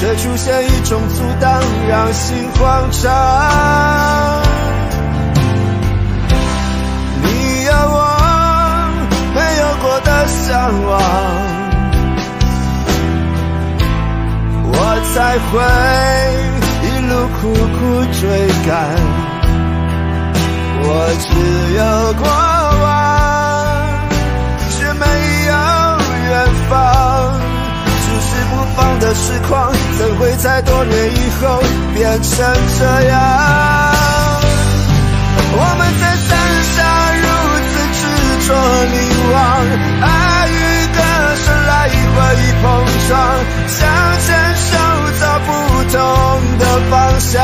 却出现一种阻挡，让心慌张。你要我没有过的向往，我才会一路苦苦追赶。我只有过的时光，怎会在多年以后变成这样？我们在伞下如此执着凝望，爱与歌声来回碰撞，向前手找不同的方向，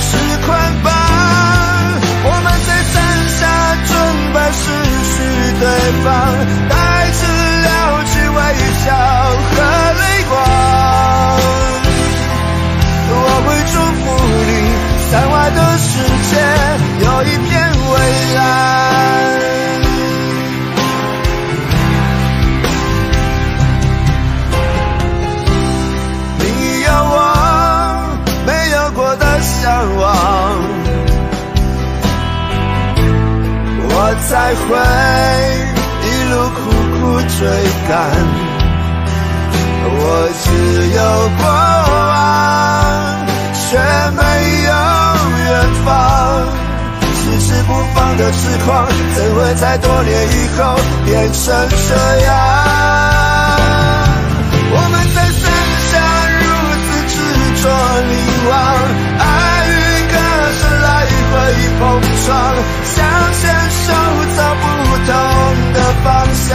是捆绑。我们在伞下准备失去对方，带着了解微笑和祝福你，伞外的世界有一片蔚蓝。你有我没有过的向往，我才会一路苦苦追赶。我只有过，却没有远方。迟迟不放的痴狂，怎会在多年以后变成这样？我们在伞下如此执着凝望，爱与歌声来回碰撞，想牵手走不同的方向，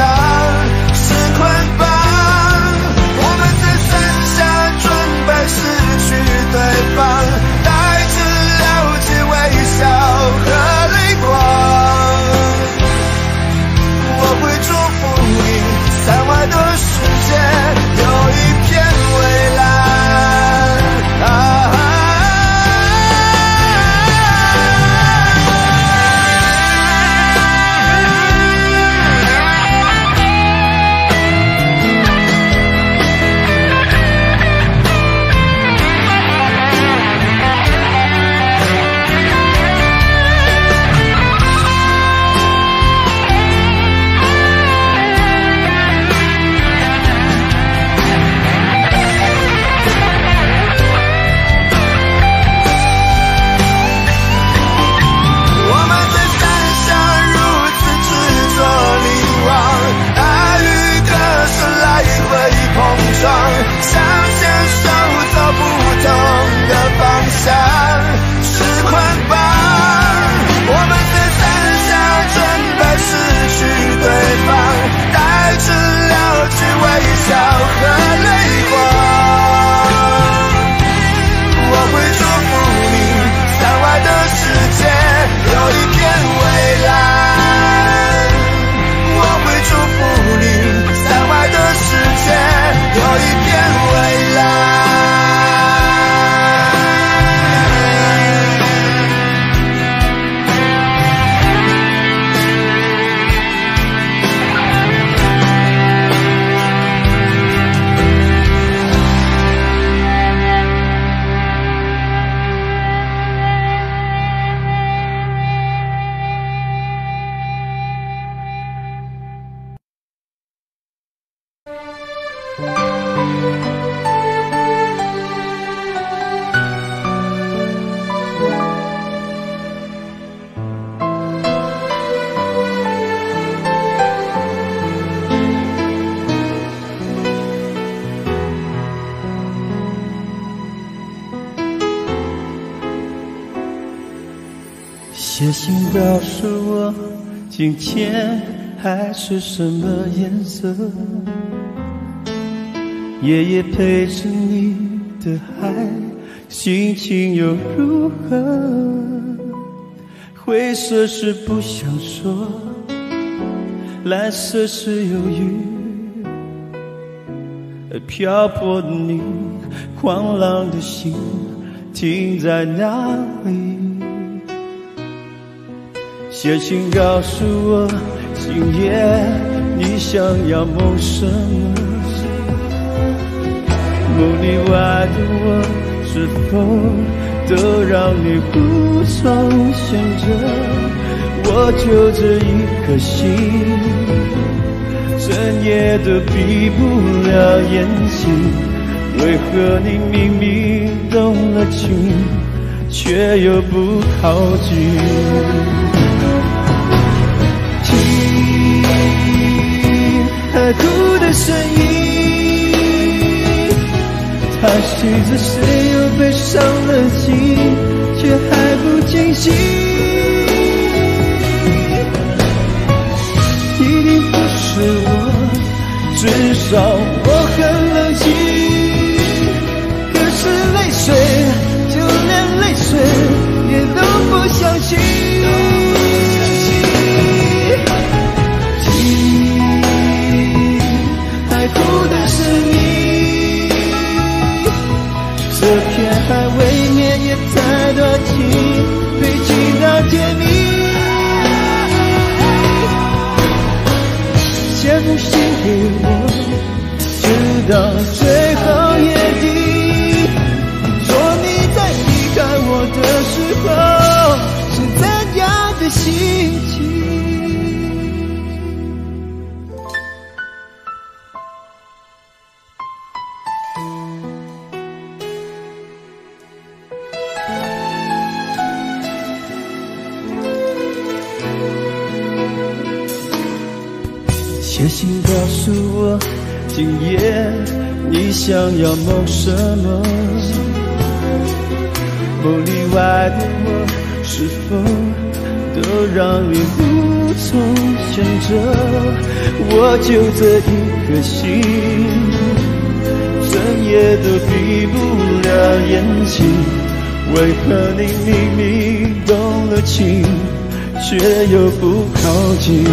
今天还是什么颜色？夜夜陪着你的海，心情又如何？灰色是不想说，蓝色是忧郁，漂泊的你，狂浪的心停在哪里？写信告诉我，今夜你想要梦什么？梦里外的我，是否？都让你无从选择，我就这一颗心，整夜都闭不了眼睛。为何你明明动了情，却又不靠近？哭的声音，他是着谁又被伤了心？却还不清醒，一定不是我，至少我很冷静。可是泪水，就连泪水也都不相信。写封信给我，直到最要梦什么？梦里外的我，是否都让你无从选择？我就这一颗心，整夜都闭不了眼睛。为何你明明动了情，却又不靠近？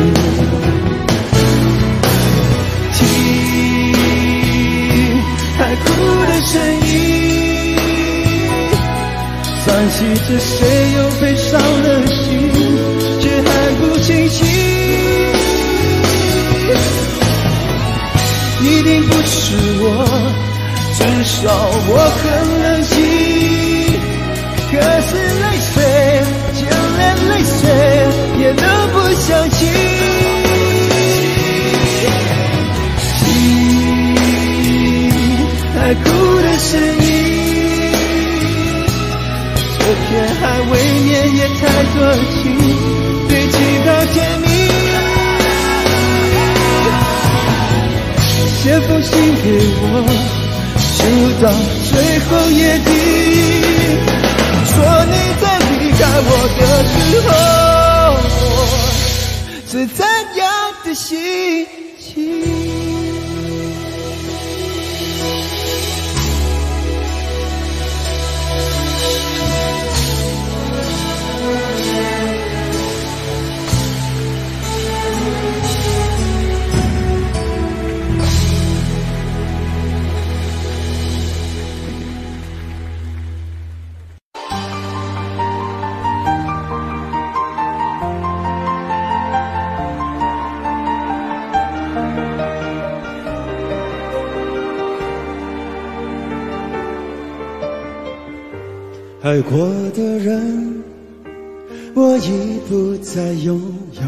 声音，叹息着谁又悲伤了心，却还不清醒。一定不是我，至少我很冷静。可是泪水，就连泪水也都不相信。海哭的声音，这片海未免也太多情，堆积到天明。写封信给我，就到最后夜底，说你在离开我的时候，是怎样的心爱过的人，我已不再拥有。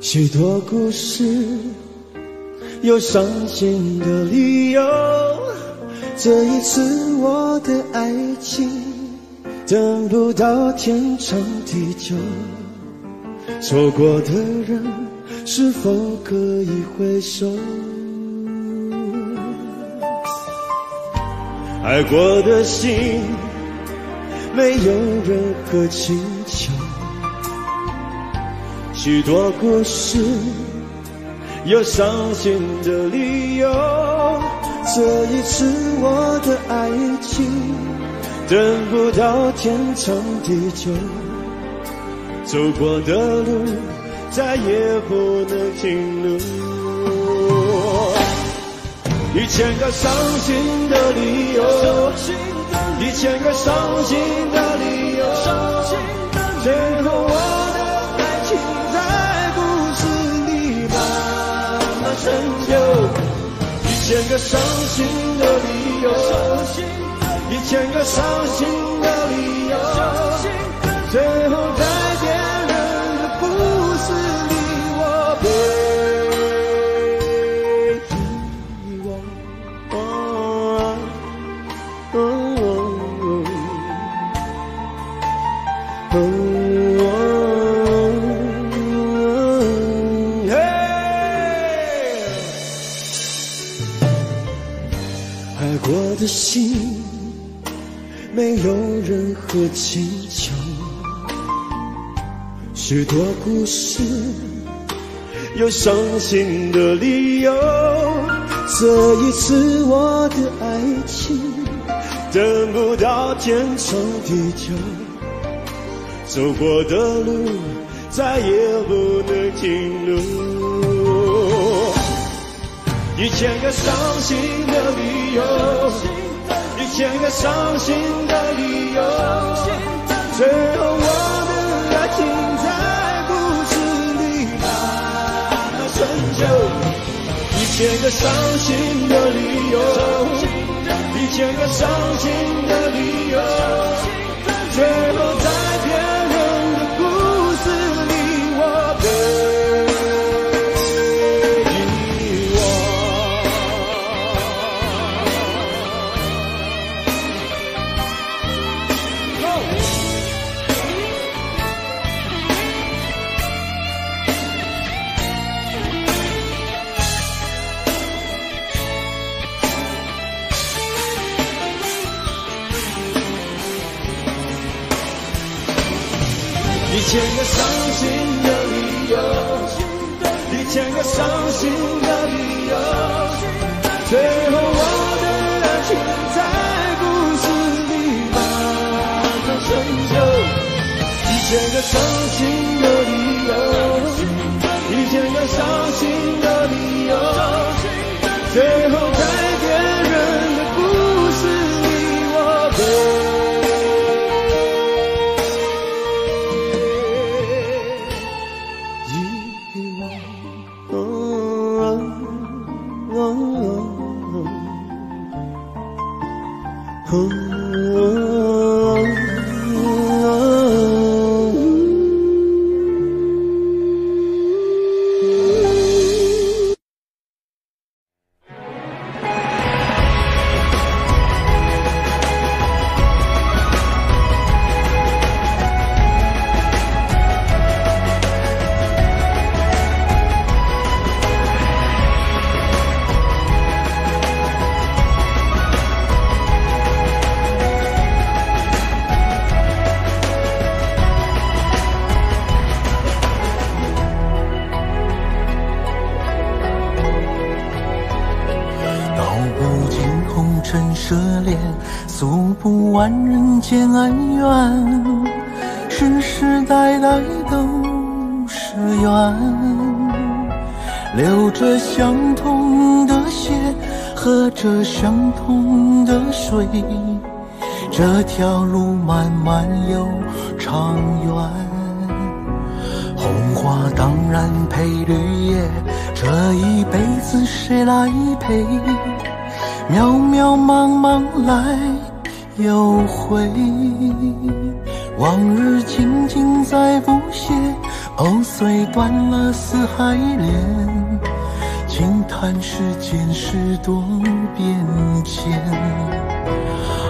许多故事，有伤心的理由。这一次，我的爱情等不到天长地久。错过的人，是否可以回首？爱过的心，没有任何请求。许多故事，有伤心的理由。这一次，我的爱情等不到天长地久，走过的路再也不能停留。一千个伤心的理由，一千个伤心的理由，最后我的爱情在故事里慢慢陈旧。一千个伤心的理由。一千个伤心的理由，最后的心。没有任何请求，许多故事有伤心的理由。这一次我的爱情等不到天长地久，走过的路再也不能停留。一千个伤心的理由。一千个伤心的理由，最后我的爱情在故事里慢慢成就。一千个伤心的理由，一千个伤心的理由，最后在。千个伤心的理由，最后我的爱情在故事里慢慢成就。一千个伤心的理由，一千个伤心的理由，最后在别人的故事情我。涉恋诉不完人间恩怨，世世代代都是缘。流着相同的血，喝着相同的水，这条路漫漫又长远。红花当然配绿叶，这一辈子谁来陪？渺渺茫茫来。又回，往日情景再不写。藕虽断了丝还连，轻叹世间事多变迁。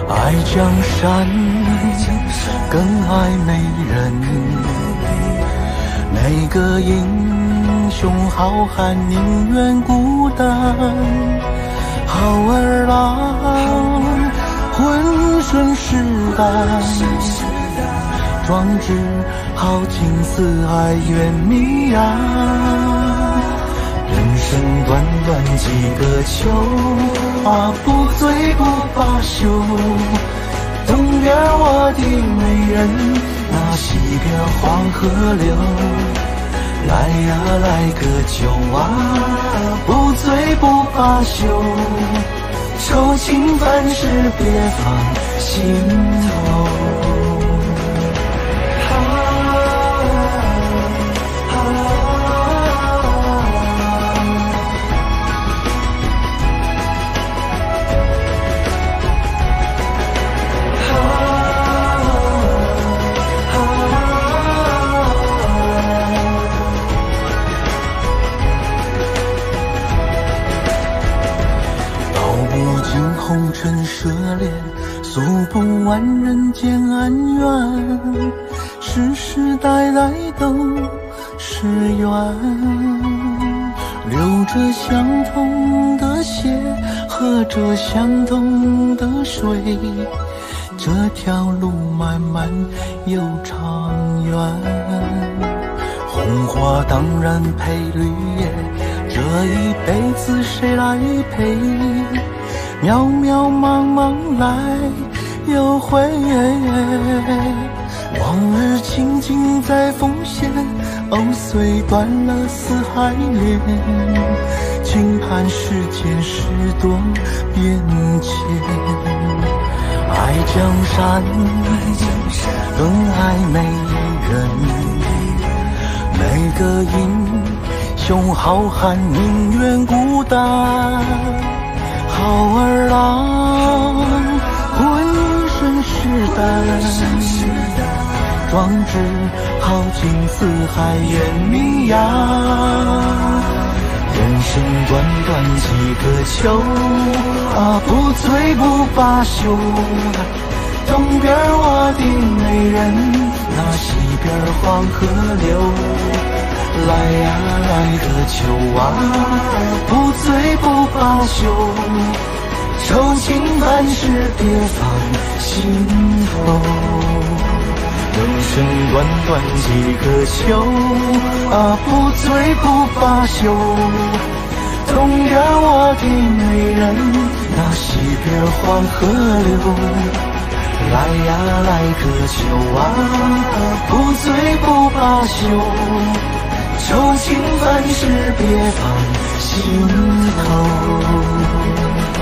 爱江山，更爱美人。哪个英雄好汉宁愿孤单？好儿郎。浑身是胆，壮志豪情四海远名扬。人生短短几个秋，啊不醉不罢休。东边我的美人，那西边黄河流。来呀来个酒啊，不醉不罢休。愁情烦事别放心头。涉猎，诉不完人间恩怨，世世代代都是缘。流着相同的血，喝着相同的水，这条路漫漫又长远。红花当然配绿叶，这一辈子谁来陪？渺渺茫茫来又回，往日情景在浮现，藕虽断了丝还连，轻叹世间事多变迁。爱江山，更爱美人，每个英雄好汉宁愿孤单。好儿郎，浑身是胆，壮志豪情四海远名扬。人生短短几个秋，啊，不醉不罢休。东边我的美人，那西边黄河流。来呀，来个酒啊，不醉不罢休，愁情烦事别放心头。人生短短几个秋啊，不醉不罢休。东边我的美人，那西边黄河流。来呀，来个酒啊，不醉不罢休。愁情烦事别放心头。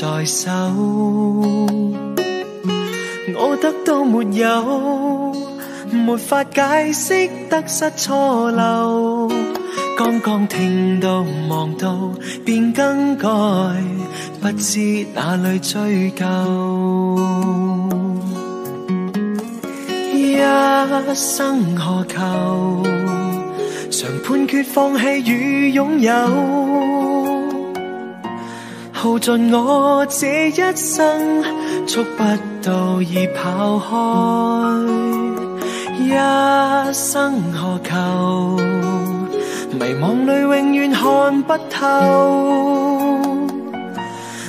在手我得到没有没法解释得失错漏。刚刚听到望到便更改不知哪里追究。一生何求常判决放弃与拥有。耗尽我这一生触不到已跑开一生何求迷惘里永远看不透。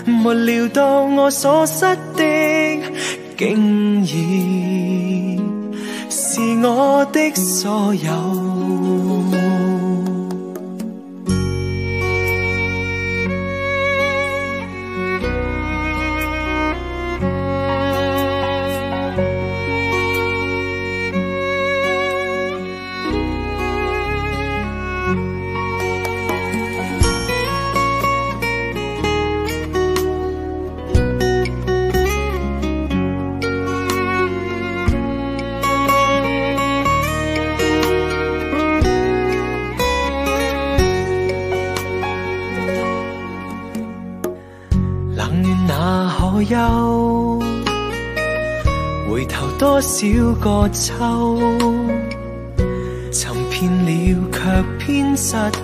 没料到我所失的竟已是我的所有。忧，回头多少个秋，寻遍了却偏失去，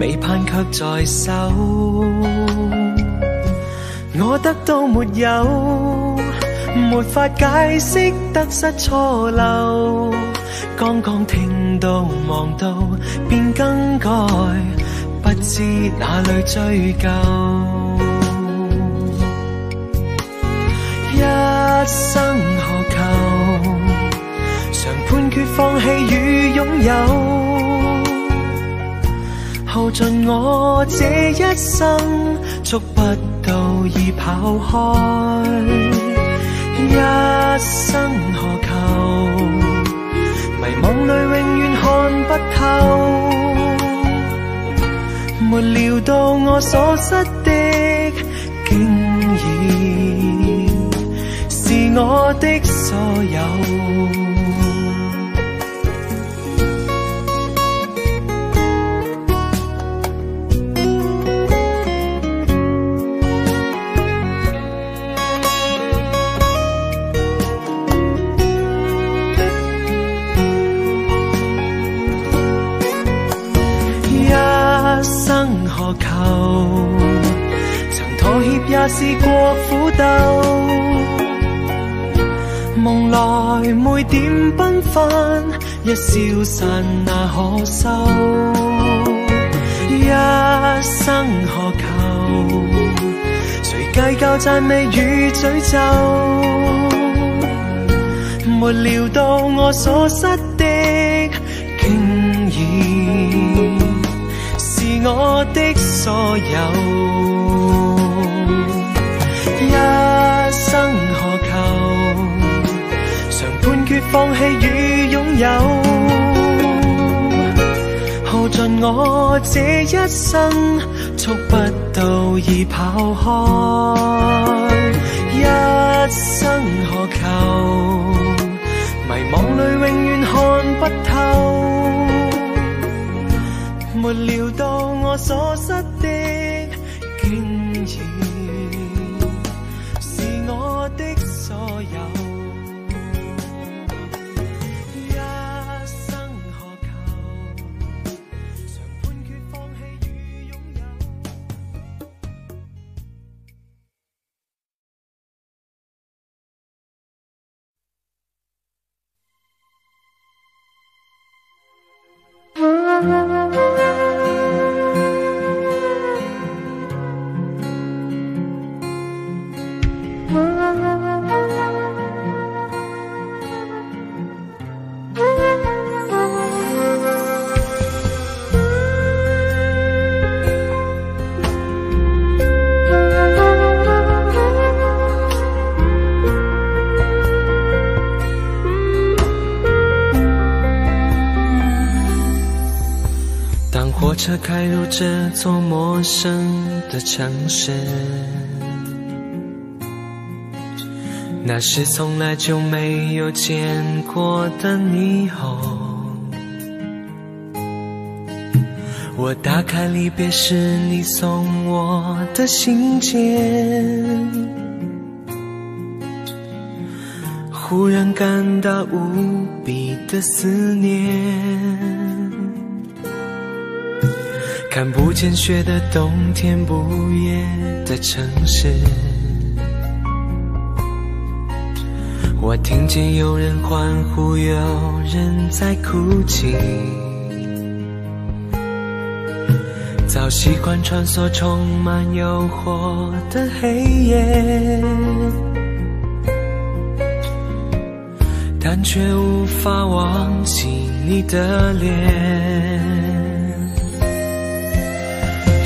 未盼却在手。我得到没有，没法解释得失错漏。刚刚听到望到，便更改，不知哪里追究。一生何求？常判决放弃与拥有。耗尽我这一生，触不到已跑开。一生何求？迷惘里永远看不透，没料到我所失的，我的所有，一生何求？曾妥协，也试过苦斗。梦来每点缤纷，一消散那可收？一生何求？谁计较赞美与诅咒？没料到我所失的，竟然是我的所有。一生，触不到已跑开。一生何求？迷惘里永远看不透，没料到我所失车开入这座陌生的城市，那是从来就没有见过的霓虹。我打开离别时你送我的信件，忽然感到无比的思念。看不见雪的冬天，不夜的城市。我听见有人欢呼，有人在哭泣。早习惯穿梭充满诱惑的黑夜，但却无法忘记你的脸。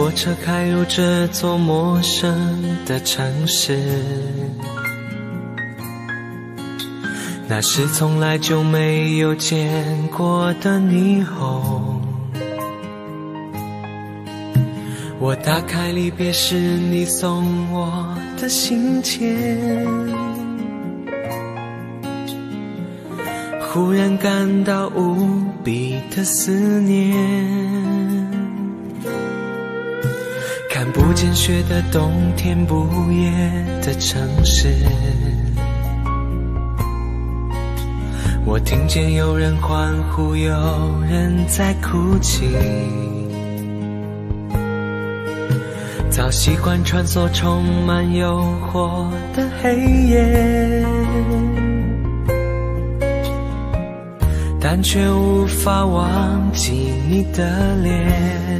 火车开入这座陌生的城市，那是从来就没有见过的霓虹。我打开离别时你送我的信笺，忽然感到无比的思念。看不见雪的冬天，不夜的城市。我听见有人欢呼，有人在哭泣。早习惯穿梭充满诱惑的黑夜，但却无法忘记你的脸。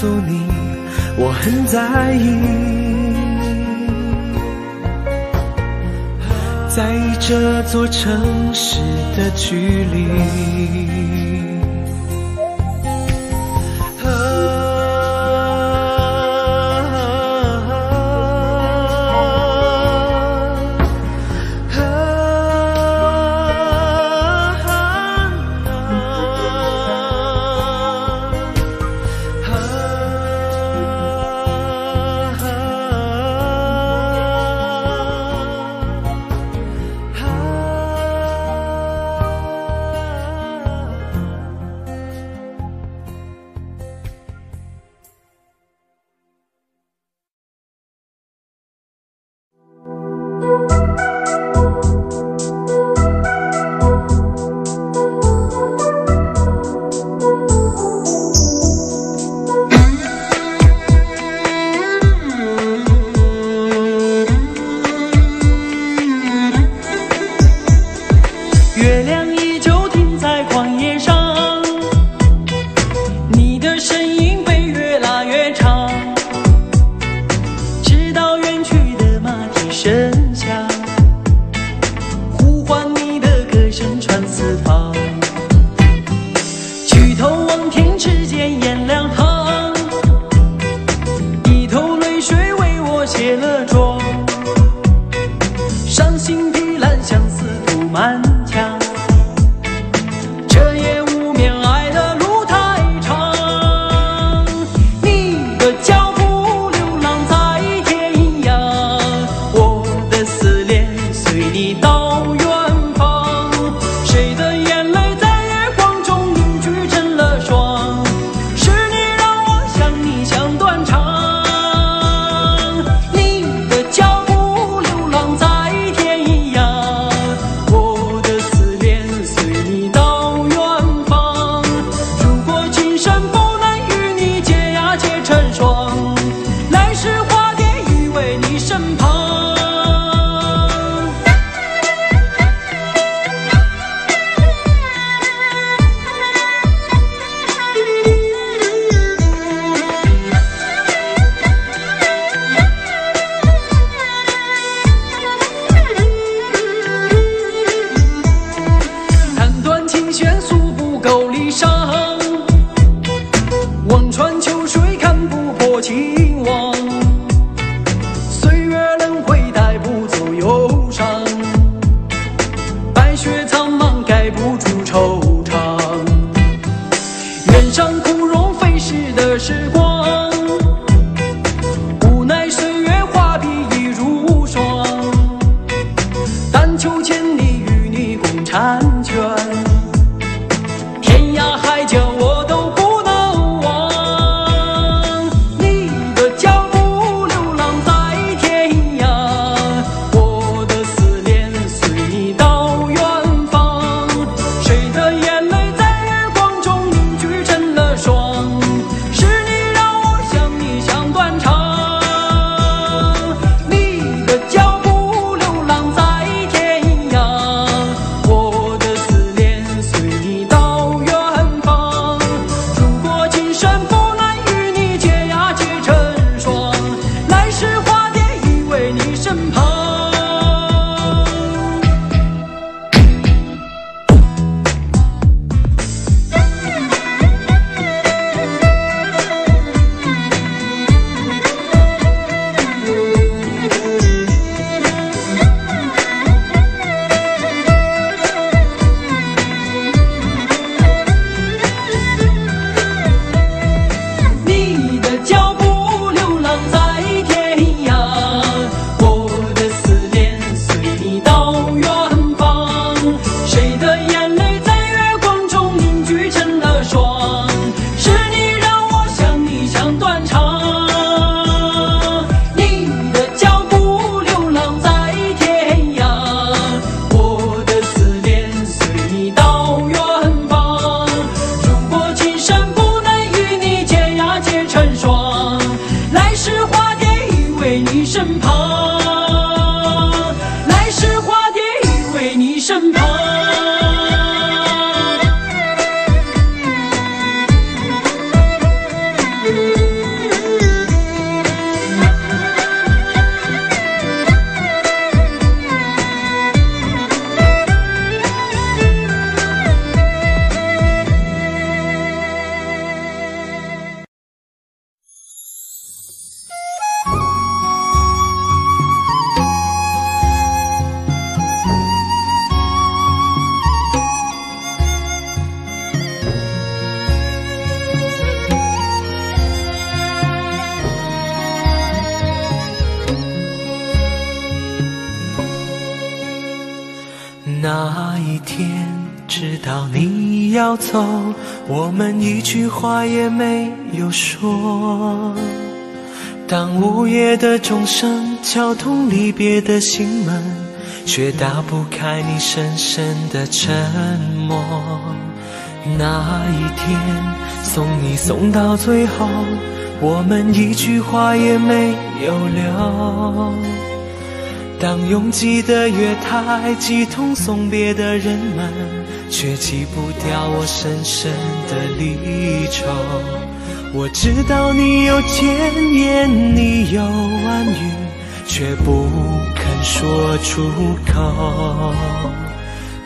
诉你，我很在意，在意这座城市的距离。钟声敲痛离别的心门，却打不开你深深的沉默。那一天送你送到最后，我们一句话也没有留。当拥挤的月台挤痛送别的人们，却挤不掉我深深的离愁。我知道你有千言，你有万语，却不肯说出口。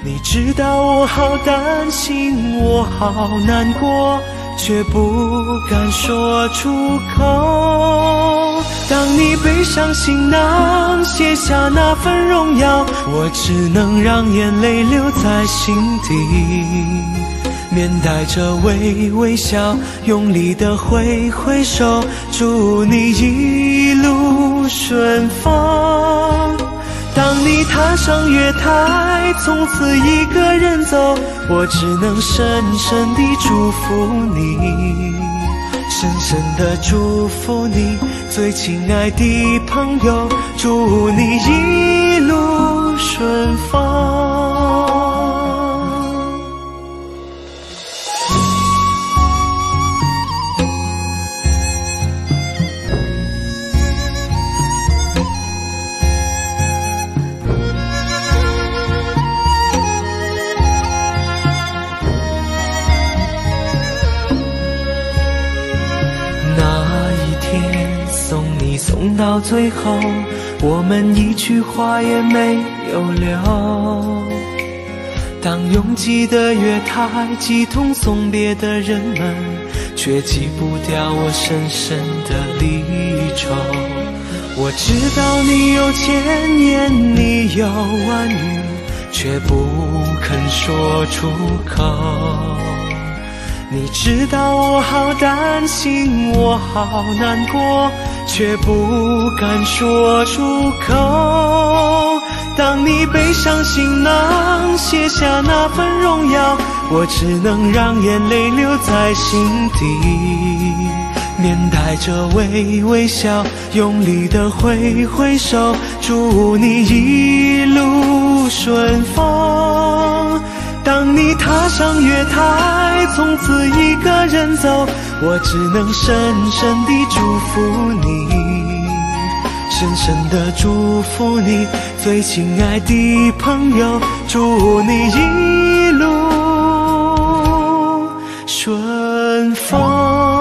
你知道我好担心，我好难过，却不敢说出口。当你背上行囊，卸下那份荣耀，我只能让眼泪留在心底，面带着微微笑，用力的挥挥手，祝你一路顺风。当你踏上月台，从此一个人走，我只能深深地祝福你，深深地祝福你，最亲爱的朋友，祝你一路顺风。到最后，我们一句话也没有留。当拥挤的月台挤痛送别的人们，却挤不掉我深深的离愁。我知道你有千言，你有万语，却不肯说出口。你知道我好担心，我好难过，却不敢说出口。当你背上行囊，卸下那份荣耀，我只能让眼泪留在心底，面带着微微笑，用力的挥挥手，祝你一路顺风。当你踏上月台，从此一个人走，我只能深深地祝福你，深深地祝福你，最亲爱的朋友，祝你一路顺风。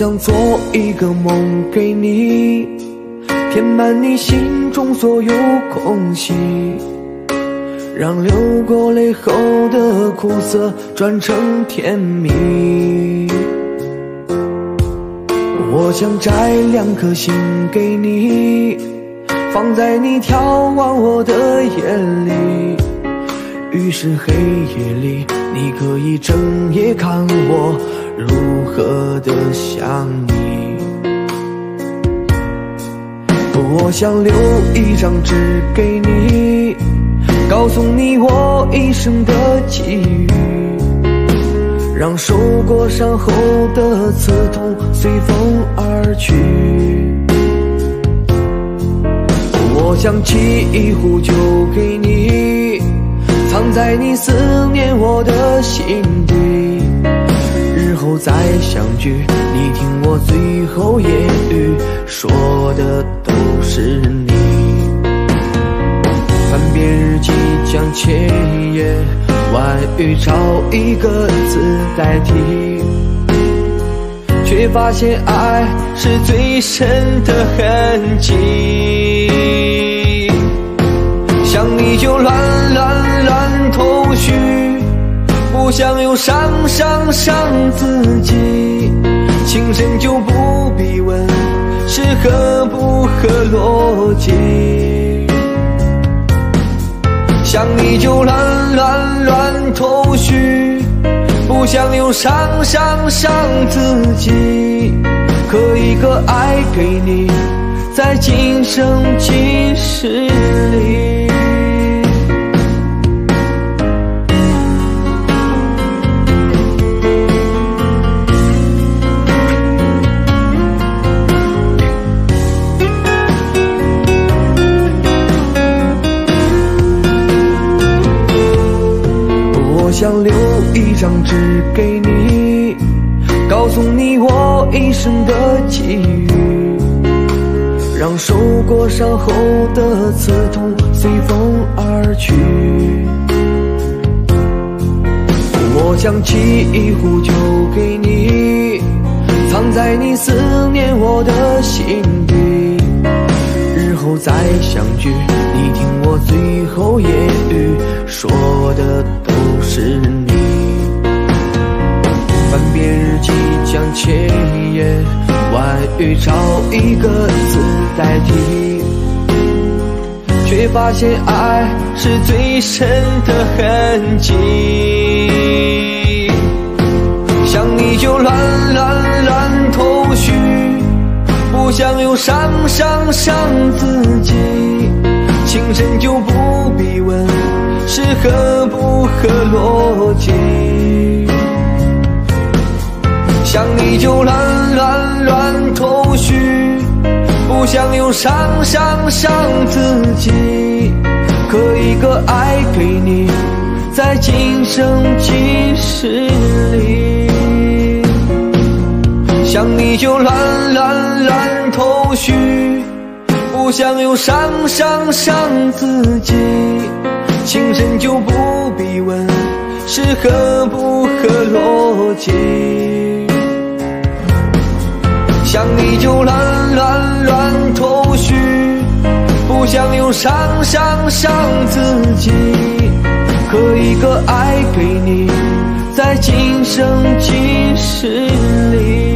想做一个梦给你，填满你心中所有空隙，让流过泪后的苦涩转成甜蜜。我想摘两颗星给你，放在你眺望我的眼里，于是黑夜里，你可以整夜看我如何的想你。我想留一张纸给你，告诉你我一生的际遇，让受过伤后的刺痛随风而去。我想沏一壶酒给你，藏在你思念我的心底。不再相聚，你听我最后言语，说的都是你。翻遍日记将千言万语找一个字代替，却发现爱是最深的痕迹。想你就乱乱乱头绪，不想又伤伤伤自己。情深就不必问是合不合逻辑。想你就乱乱乱头绪，不想又伤伤伤自己。刻一个爱给你，在今生今刺痛随风而去。我想沏一壶酒给你，藏在你思念我的心底。日后再相聚，你听我最后言语，说的都是你。翻遍日记将千言万语找一个字代替，却发现爱是最深的痕迹。想你就乱乱乱头绪。不想又伤伤伤自己，情深就不必问是合不合逻辑。想你就乱乱，想又伤伤伤自己。刻一个爱给你，在今生今世里。想你就乱乱乱头绪，不想又伤伤伤自己。情深就不必问是合不合逻辑。想你就乱想又伤伤伤自己。刻一个爱给你，在今生今世里。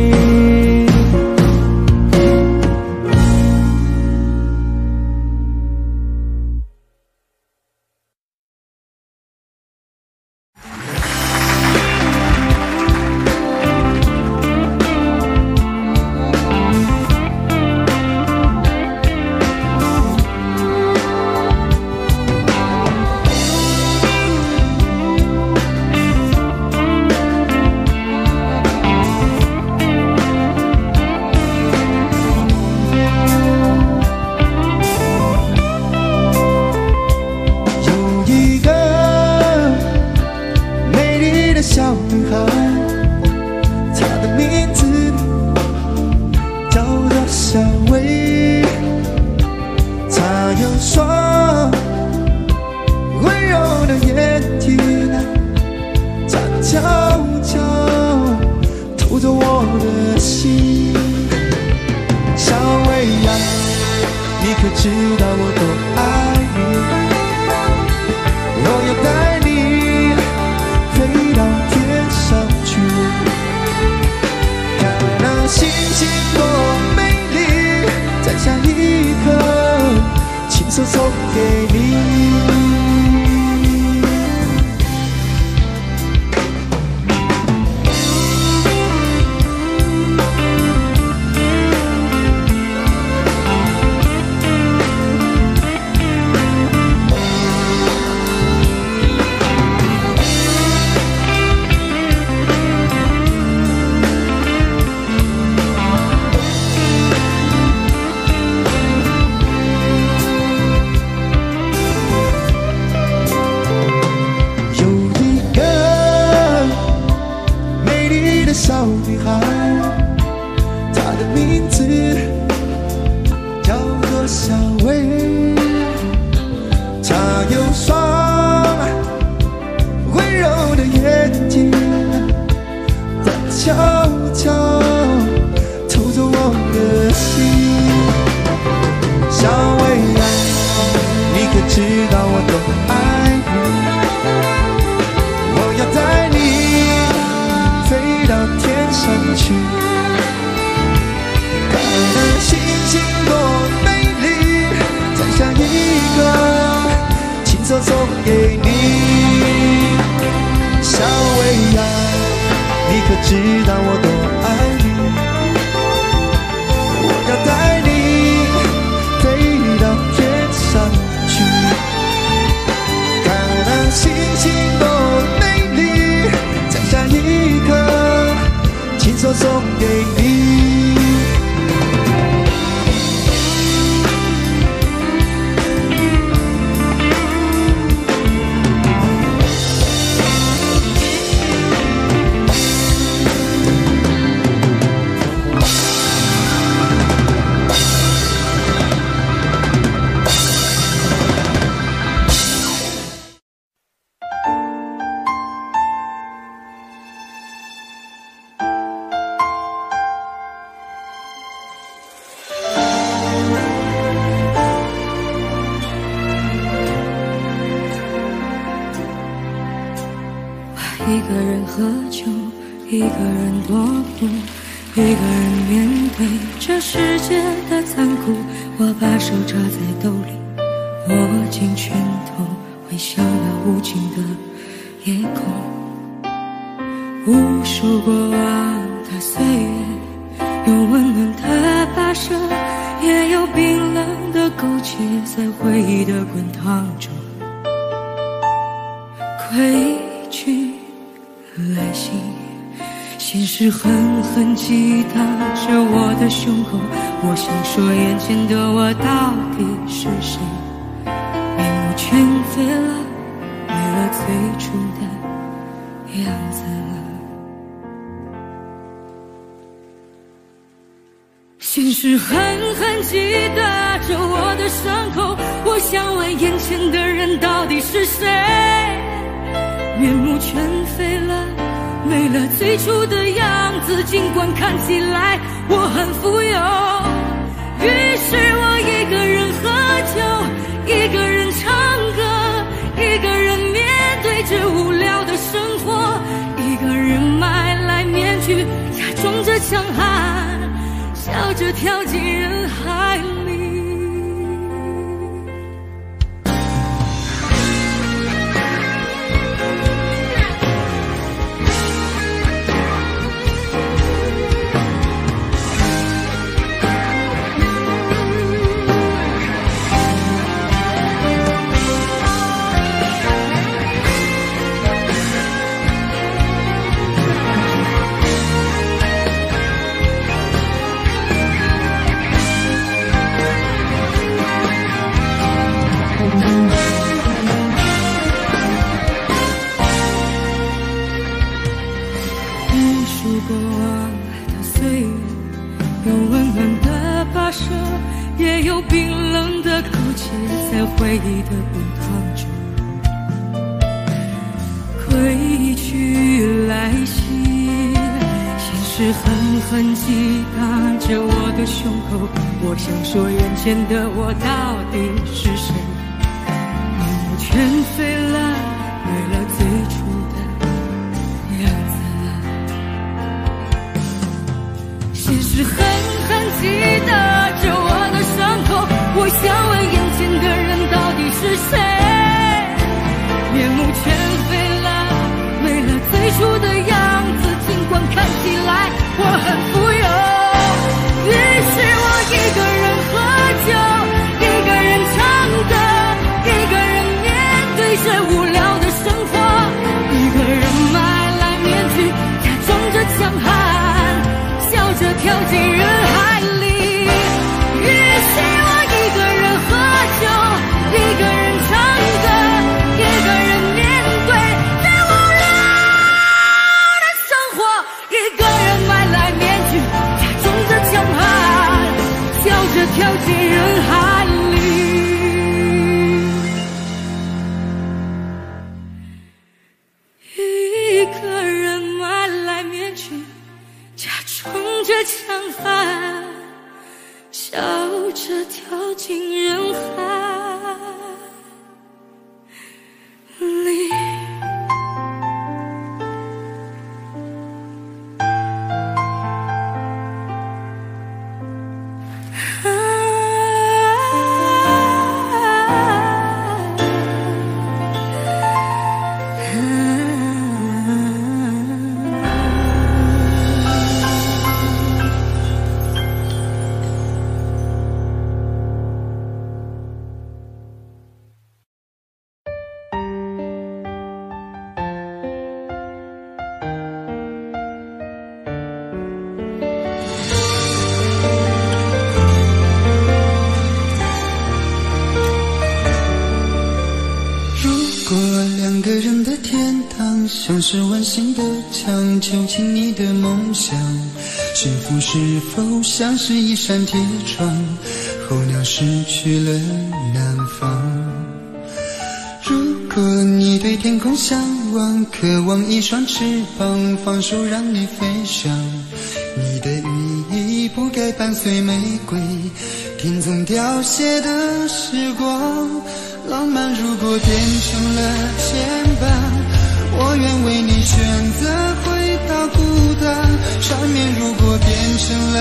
星星多美丽，在下一刻，亲手送现实狠狠击打着我的伤口，我想问眼前的人到底是谁？面目全非了，没了最初的样子。尽管看起来我很富有，于是我一个人喝酒，一个人唱歌，一个人面对着无聊的生活，一个人买来面具，假装着强悍，笑着跳进人海里。回忆的滚烫中，归去来兮，现实狠狠击打着我的胸口。我想说，眼前的我到底是谁？面目全非了，没了最初的样子。现实狠狠击打着我的伤口，我想问是谁？面目全非了，没了最初的样子。尽管看起来我很富有，于是我一个人喝酒，一个人唱歌，一个人面对着无聊的生活，一个人买来面具，假装着强悍。笑着跳进人海里。两个人的天堂，像是温馨的墙，囚禁你的梦想。幸福是否像是一扇铁窗，候鸟失去了南方？如果你对天空向往，渴望一双翅膀，放手让你飞翔。你的羽翼不该伴随玫瑰，听从凋谢的时光。浪漫如果变成了牵绊，我愿为你选择回到孤单。缠绵如果变成了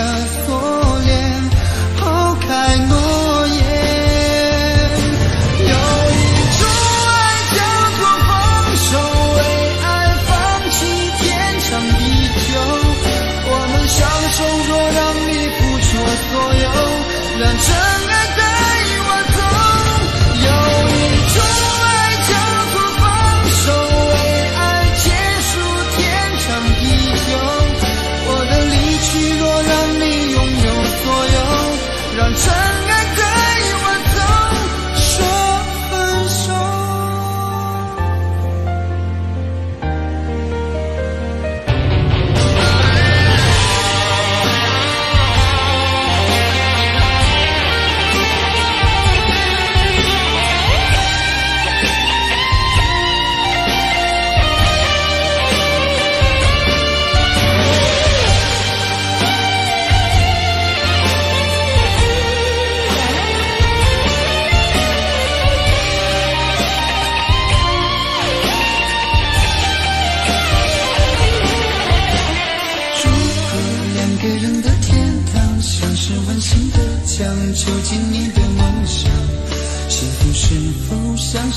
锁链，抛开诺言。有一种爱叫做放手，为爱放弃天长地久。我们相守，若让你付出所有，让真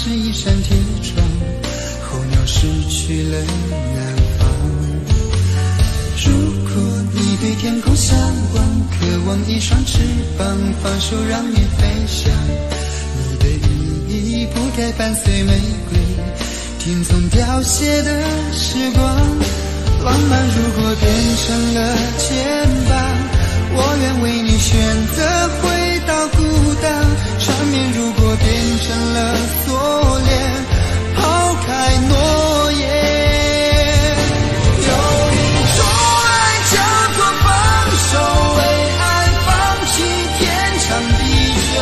是一扇铁窗，候鸟失去了南方？如果你对天空向往，渴望一双翅膀，放手让你飞翔，你的羽翼不该伴随玫瑰，听从凋谢的时光。浪漫如果变成了牵绊，我愿为你选择回到孤单。缠绵如果变成了锁链，抛开诺言。有一种爱叫做放手，为爱放弃天长地久。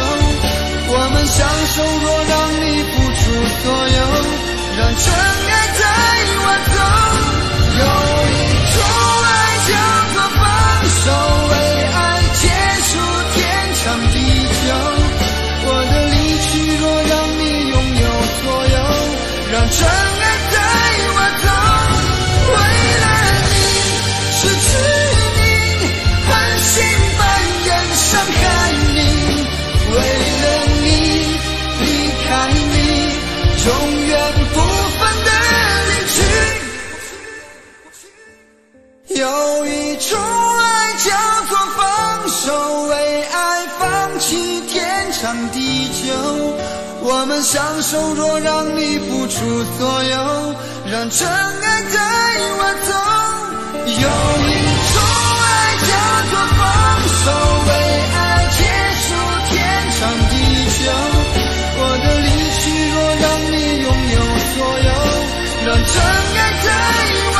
我们相守，若让你付出所有，让真爱我们相守，若让你付出所有，让真爱带我走。有一种爱叫做放手，为爱结束天长地久。我的离去，若让你拥有所有，让真爱带我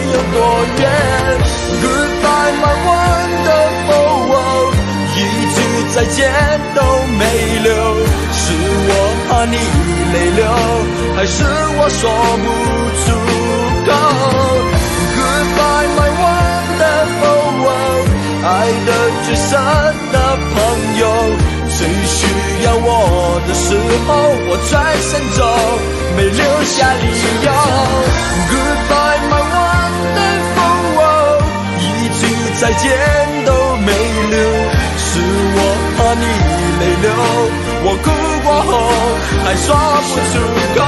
有多远？Goodbye my wonderful world。一句再见都没留，是我怕你泪流，还是我说不出口？Goodbye my wonderful world，爱的最深的朋友，最需要我的时候，我转身走，没留下理由。Goodbye my 再见都没留。是我怕你泪流，我哭过后还说不出口。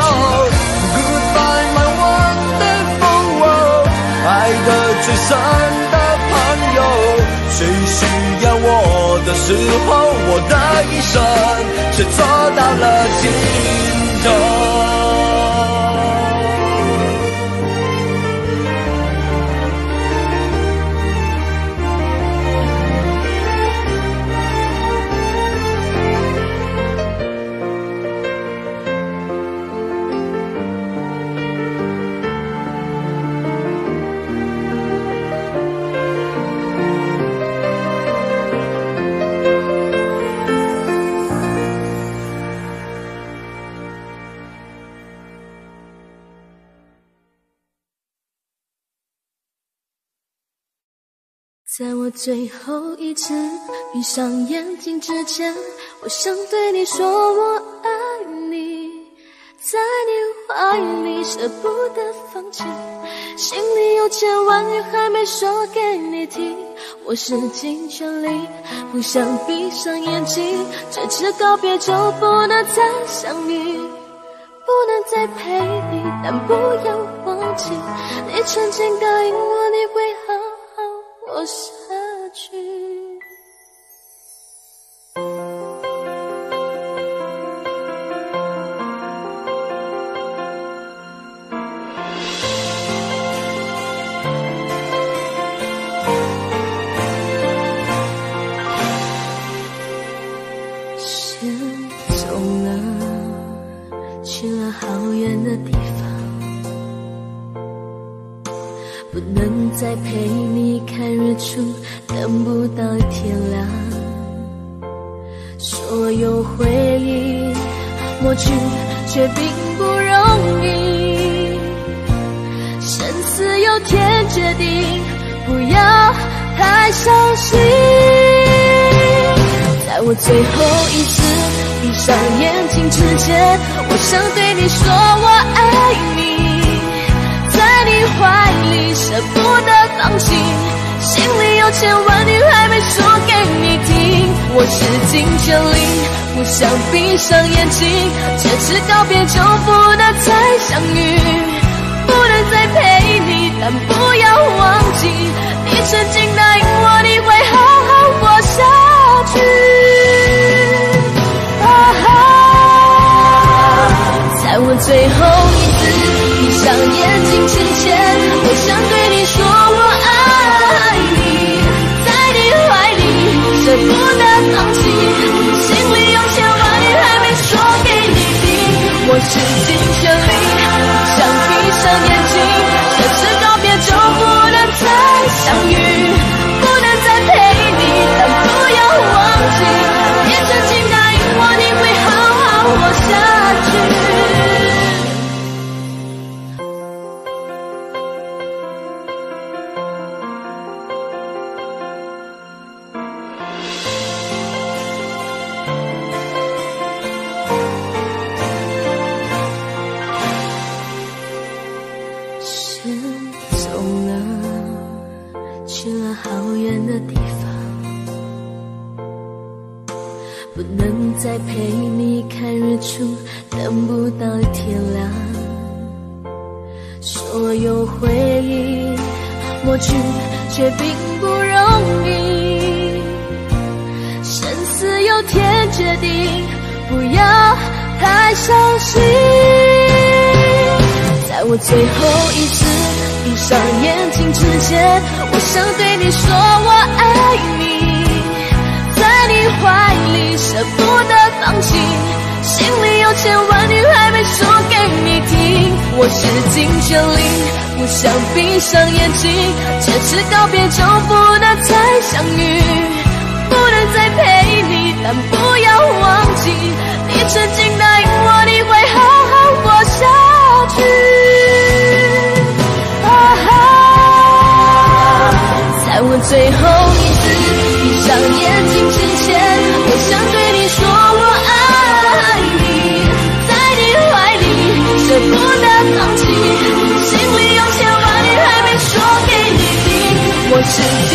Goodbye my wonderful world，爱的最深的朋友，最需要我的时候，我的一生却走到了尽头。在我最后一次闭上眼睛之前，我想对你说我爱你，在你怀里舍不得放弃，心里有千万语还没说给你听，我使尽全力不想闭上眼睛，这次告别就不能再相遇，不能再陪你，但不要忘记，你曾经答应我你会好。活下去。说我爱你在你怀里舍不得放弃心里有千万句还没说给你听我竭尽全力不想闭上眼睛这次告别就不能再相遇不能再陪你但不要忘记你曾经答应我你会我最后一次闭上眼睛之前，我想对你说我爱你，在你怀里舍不得放弃，心里有千万语还没说给你听。我是尽全力想闭上眼。心，这次告别就不能再相遇，不能再陪你，但不要忘记，你曾经答应我你会好好活下去。啊哈，在我最后一次闭上眼睛之前，我想对。我牵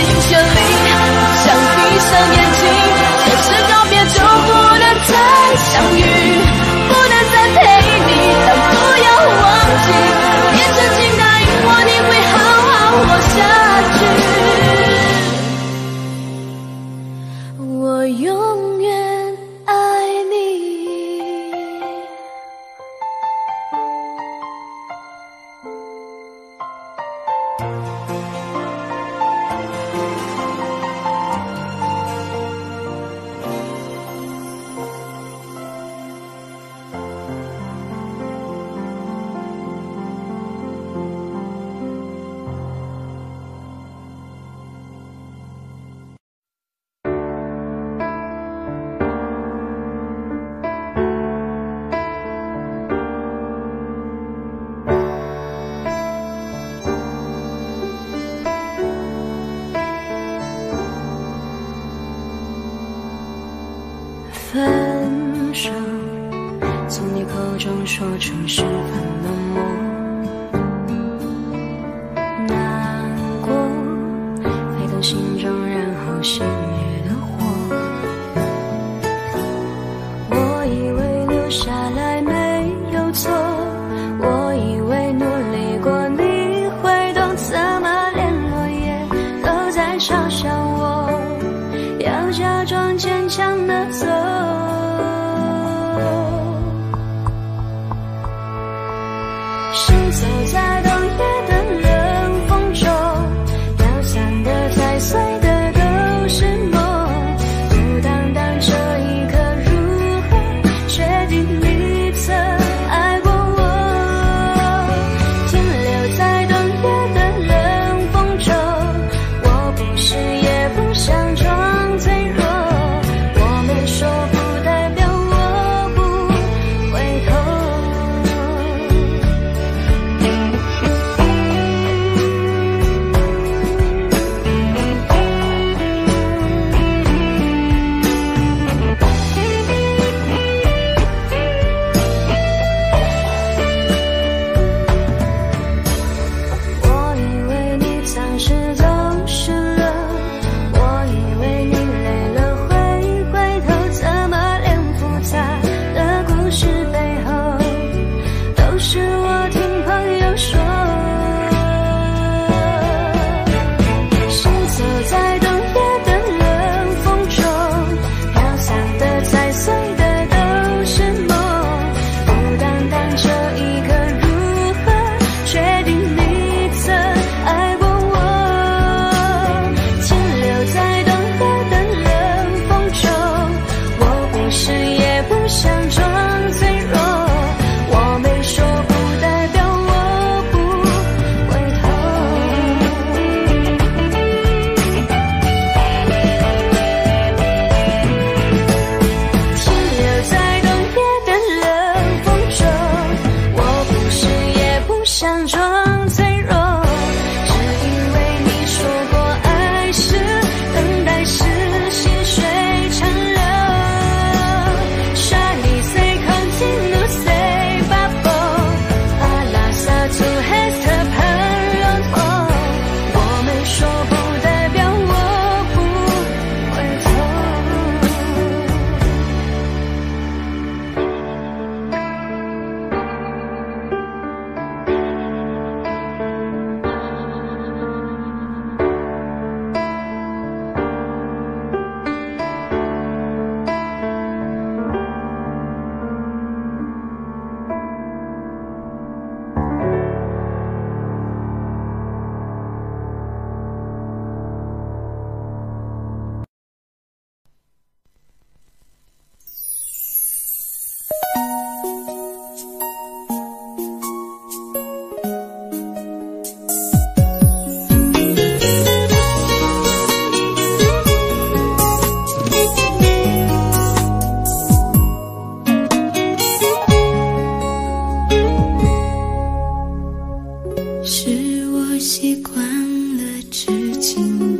至今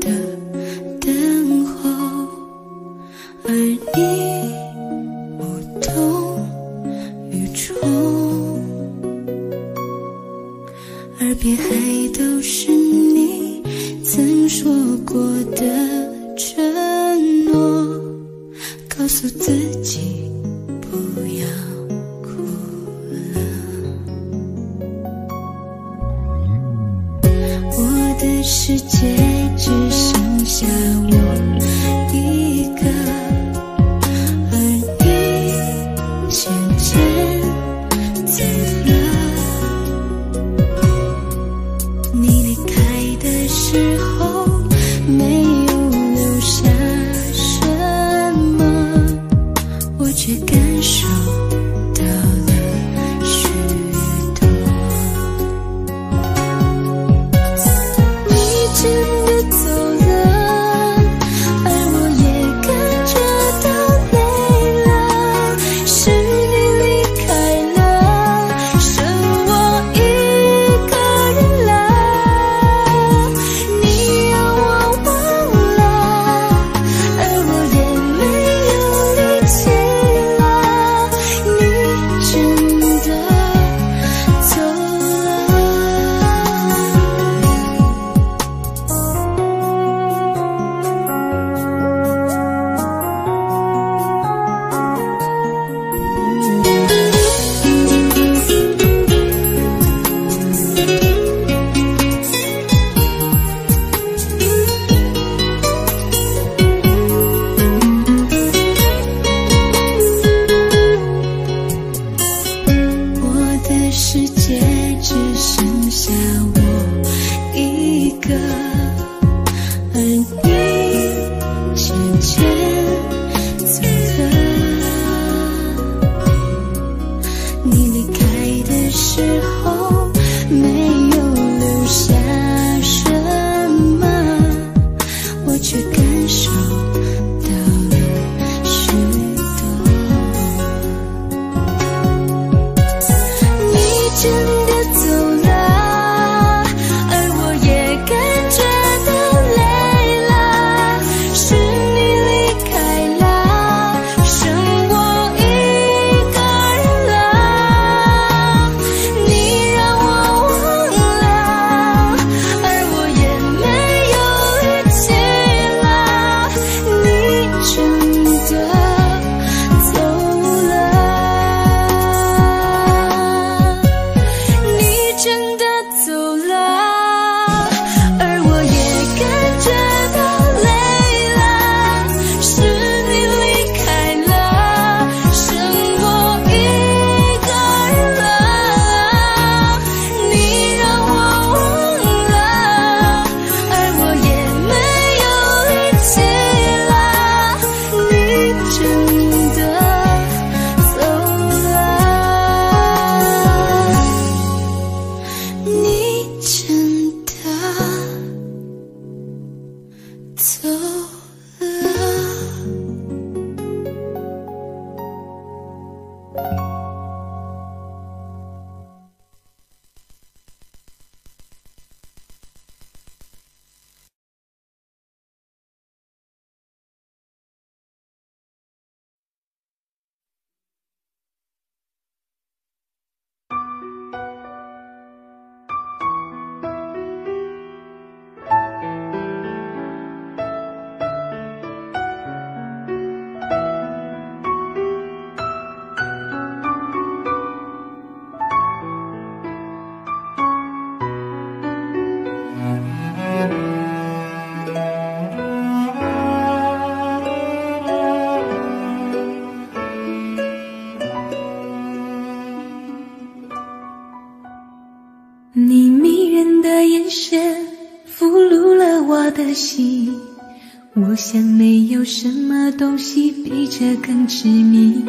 东西比这更致命。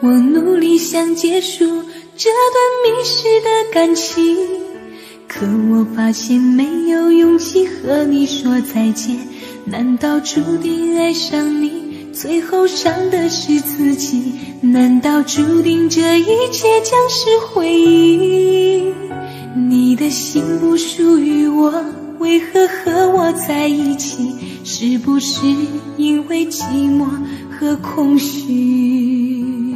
我努力想结束这段迷失的感情，可我发现没有勇气和你说再见。难道注定爱上你，最后伤的是自己？难道注定这一切将是回忆？你的心不属于我，为何和我在一起？是不是因为寂寞和空虚？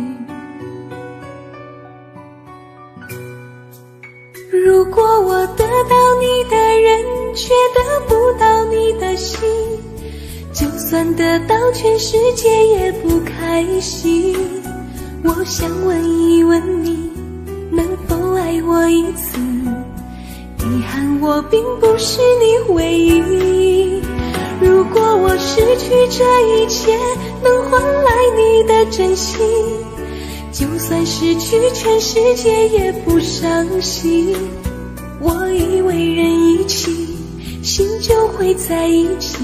如果我得到你的人，却得不到你的心，就算得到全世界也不开心。我想问一问你，能否爱我一次？遗憾我并不是你唯一。如果我失去这一切，能换来你的真心，就算失去全世界也不伤心。我以为人一起，心就会在一起，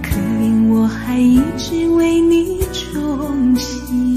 可怜我还一直为你重新。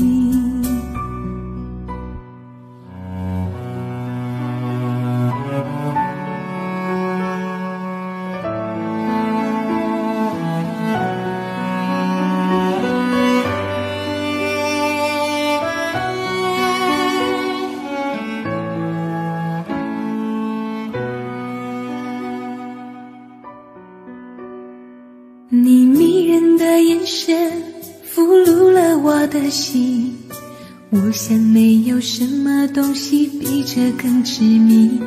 心，我想没有什么东西比这更致命。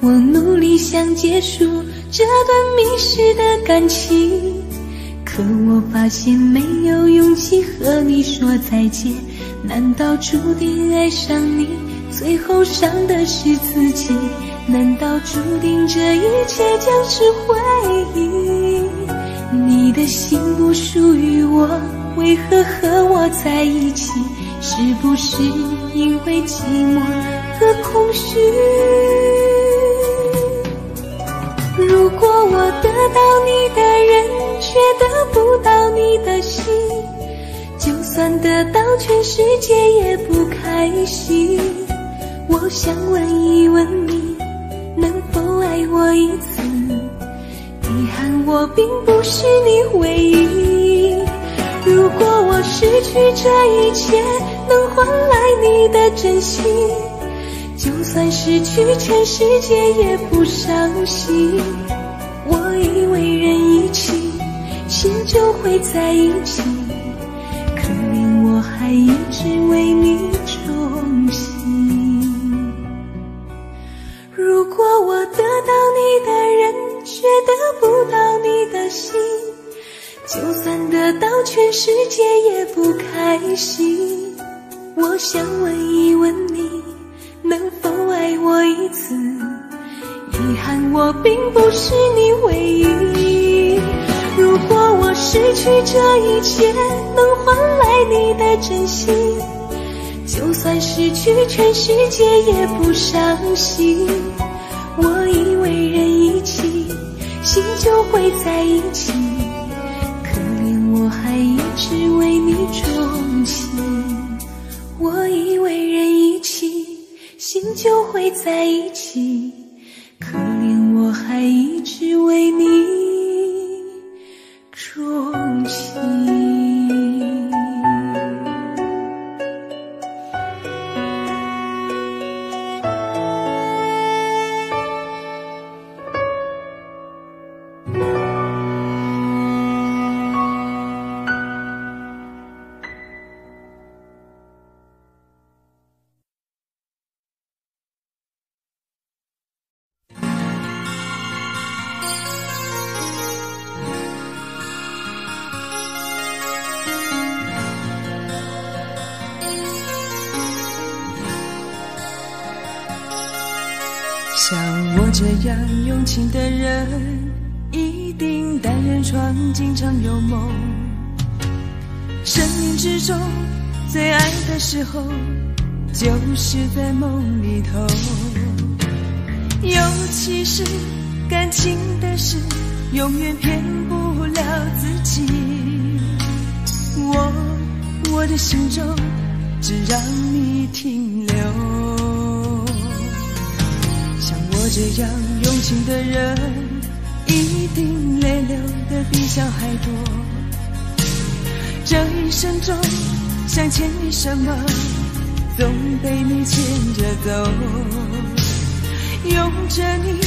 我努力想结束这段迷失的感情，可我发现没有勇气和你说再见。难道注定爱上你，最后伤的是自己？难道注定这一切将是回忆？你的心不属于我，为何和我在一起？是不是因为寂寞和空虚？如果我得到你的人，却得不到你的心，就算得到全世界也不开心。我想问一问你，能否爱我一次？我并不是你唯一。如果我失去这一切，能换来你的真心，就算失去全世界也不伤心。我以为人一起，心就会在一起，可怜我还一直为你得不到你的心，就算得到全世界也不开心。我想问一问你，能否爱我一次？遗憾我并不是你唯一。如果我失去这一切，能换来你的真心，就算失去全世界也不伤心。我以为人，就会在一起，可怜我还一直为你钟情。我以为人一起，心就会在一起，可怜我还一直为你钟情。情的人，一定单人床，经常有梦。生命之中最爱的时候，就是在梦里头。尤其是感情的事，永远骗不了自己。我我的心中只让你停留。我这样用情的人，一定泪流的比笑还多。这一生中想牵你什么，总被你牵着走。拥着你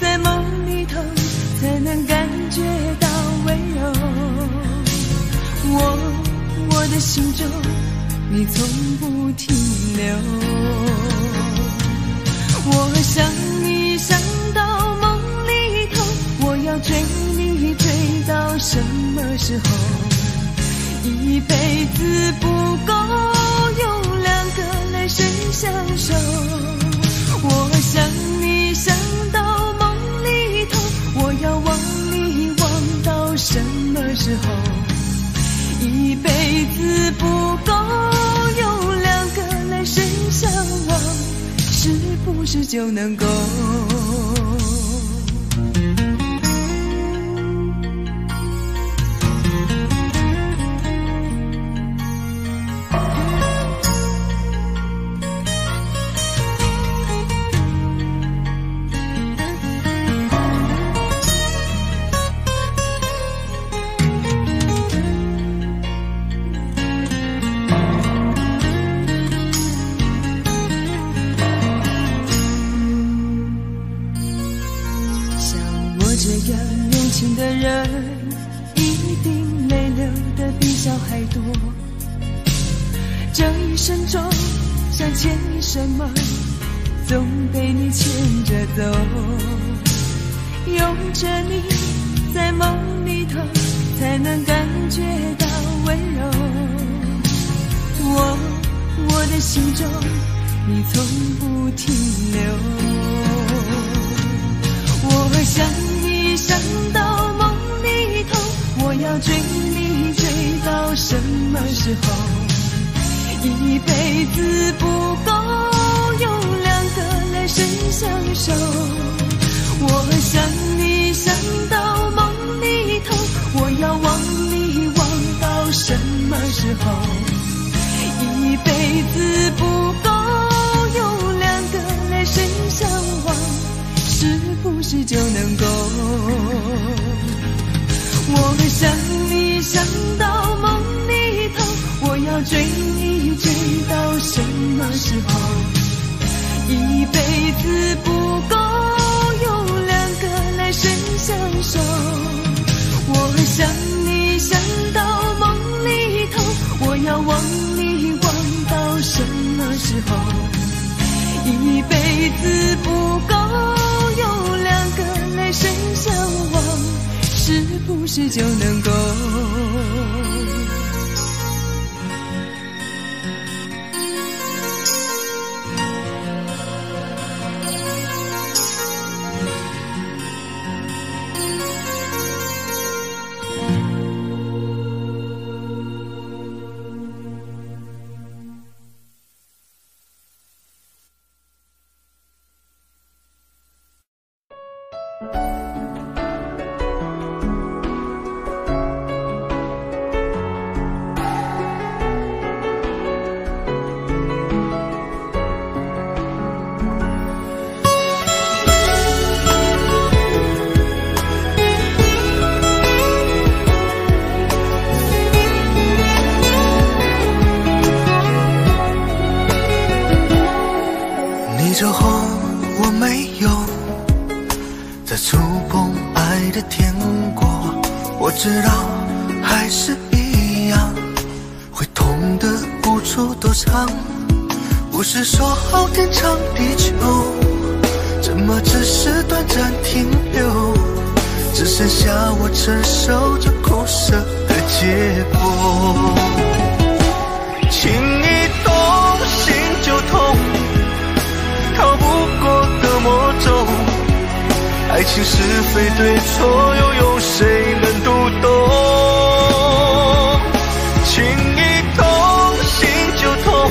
在梦里头，才能感觉到温柔。我我的心中，你从不停留。我想要追你追到什么时候？一辈子不够用两个来生相守。我想你想到梦里头，我要望你望到什么时候？一辈子不够用两个来生相望，是不是就能够？生中想牵你什么，总被你牵着走。拥着你在梦里头，才能感觉到温柔。我我的心中，你从不停留。我想你想到梦里头，我要追你追到什么时候？一辈子不够用两个来生相守。我想你想到梦里头，我要望你望到什么时候？一辈子不够用两个来生相望。是不是就能够？我想你要追你追到什么时候？一辈子不够用两个来生相守。我想你想到梦里头，我要望你望到什么时候？一辈子不够用两个来生相望，是不是就能够？我没有再触碰爱的天国。我知道还是一样，会痛的无处躲藏。不是说好天长地久，怎么只是短暂停留？只剩下我承受着苦涩的结果。爱情是非对错，又有谁能读懂？情一痛，心就痛。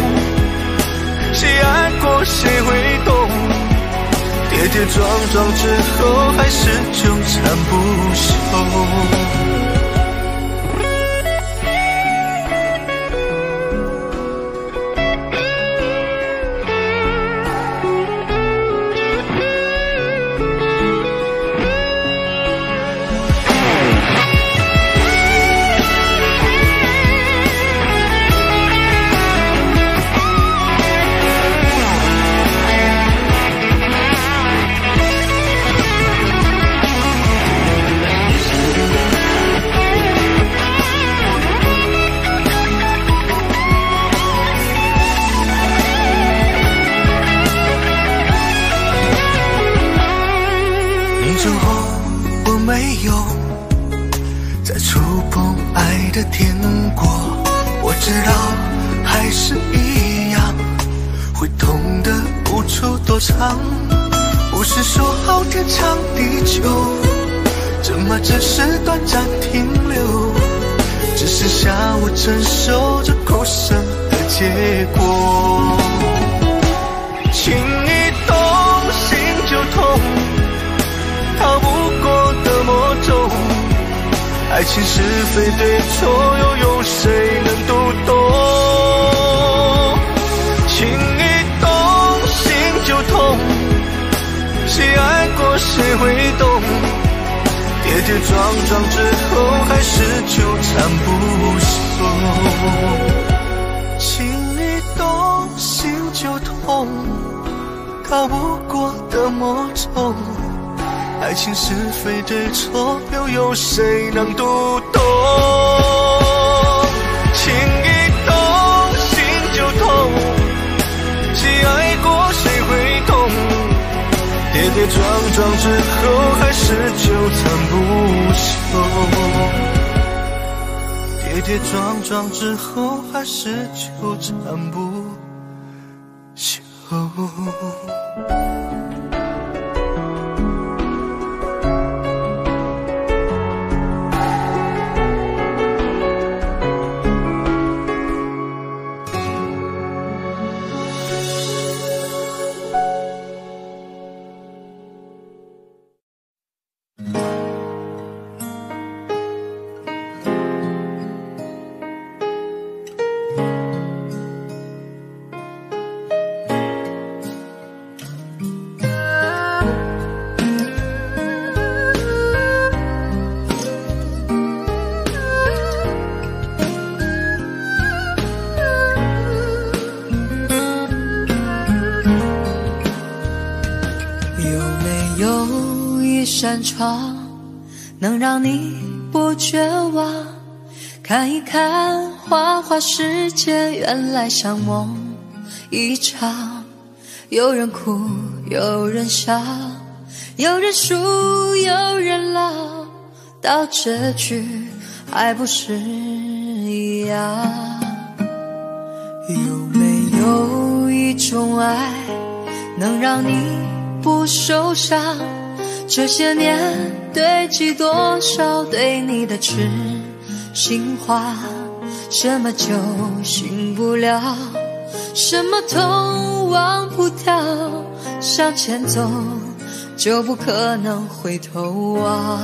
谁爱过谁会懂，跌跌撞撞之后还是纠缠不休。短暂停留只剩下我承受这苦涩的结果情一动心就痛逃不过的魔咒爱情是非对错又有谁能读懂？情一动心就痛谁爱过谁会懂？跌跌撞撞之后还是纠缠不休情一动心就痛逃不过的魔咒爱情是非对错又有谁能读懂？情跌跌撞撞之后还是纠缠不休。跌跌撞撞之后还是纠缠不窗能让你不绝望，看一看花花世界，原来像梦一场。有人哭，有人笑，有人输，有人老，到结局还不是一样？有没有一种爱，能让你不受伤？这些年堆积多少对你的痴心话？什么酒醒不了，什么痛忘不掉？向前走就不可能回头望。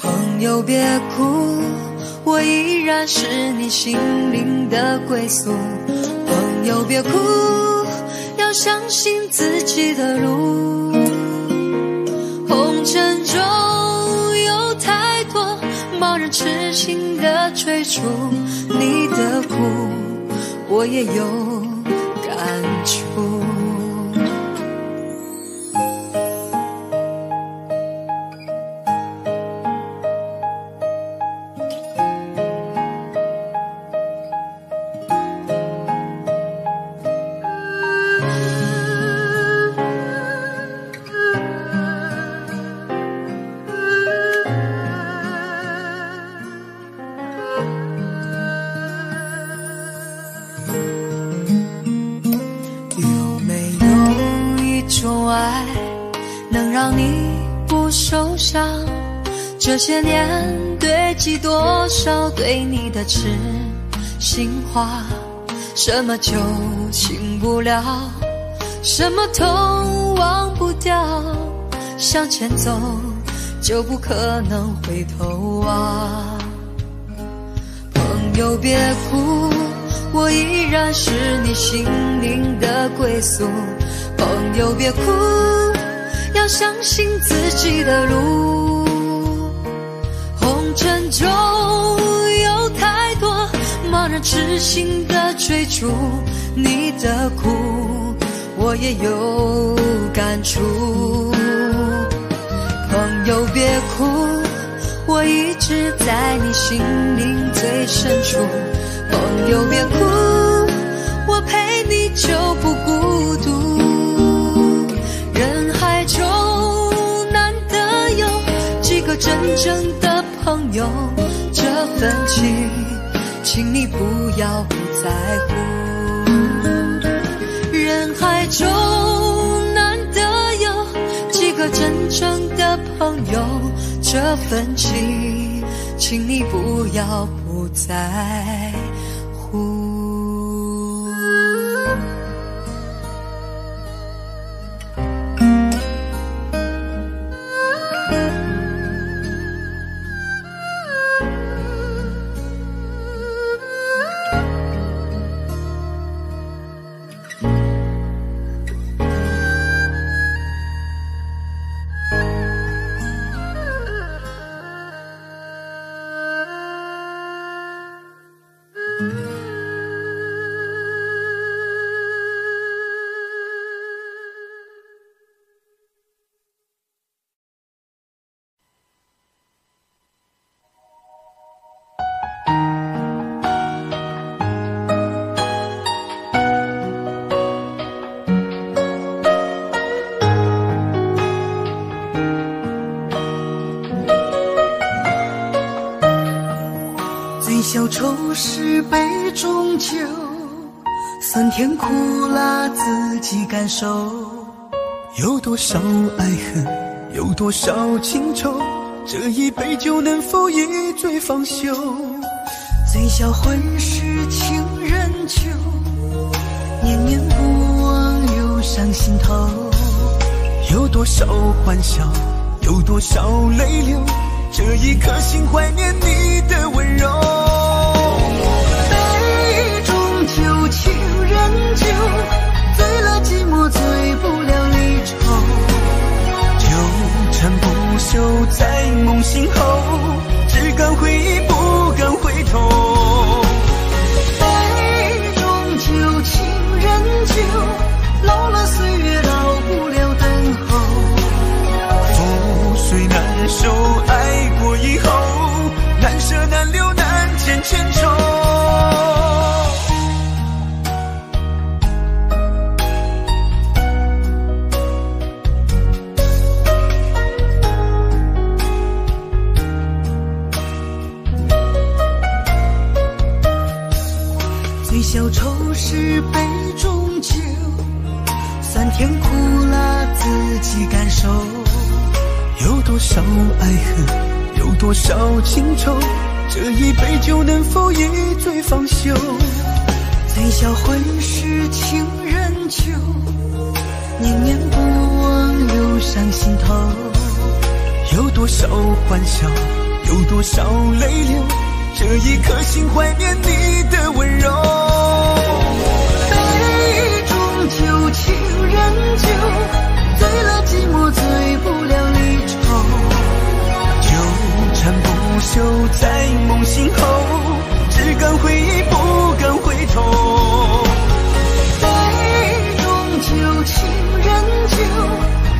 朋友别哭，我依然是你心灵的归宿。朋友别哭，要相信自己的路。红尘中有太多贸然痴心的追逐，你的苦我也有感触。少对你的痴心话？什么酒醒不了，什么痛忘不掉，向前走就不可能回头啊！朋友别哭，我依然是你心灵的归宿。朋友别哭，要相信自己的路。红尘中痴心的追逐，你的苦。我也有感触，朋友别哭，我一直在你心灵最深处。朋友别哭，我陪你就不孤独。人海中难得有几个真正的朋友，这份情，请你不要不在乎。人海中难得有几个真正的朋友，这份情，请你不要不在乎。甜苦辣自己感受。有多少爱恨，有多少情愁，这一杯酒能否一醉方休？醉消魂是情人酒，念念不忘又上心头。有多少欢笑，有多少泪流，这一颗心怀念你的温柔。酒，醉了寂寞，醉不了离愁。纠缠不休在梦醒后，只敢回忆是杯中酒，酸甜苦辣自己感受。有多少爱恨，有多少情愁，这一杯酒能否一醉方休？醉消魂是情人酒，念念不忘忧上心头。有多少欢笑，有多少泪流，这一颗心怀念你的温柔。情人酒，醉了寂寞，醉不了离愁。纠缠不休在梦醒后，只敢回忆不敢回头。杯中酒，情人酒，